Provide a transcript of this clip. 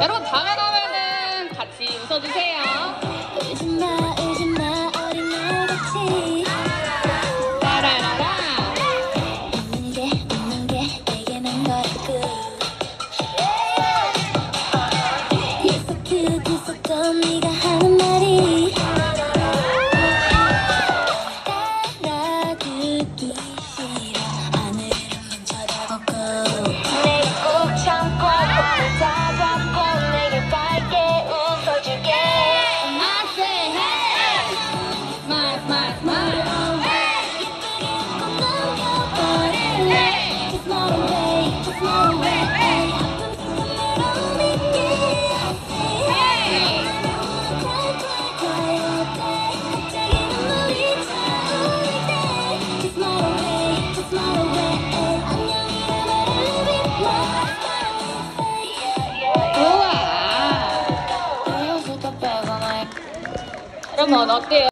여러분 다음에 가면은 같이 웃어주세요. 라라라라. 아, 웃는 게 웃는 게 내게만 너의 끝 車乗ってよ。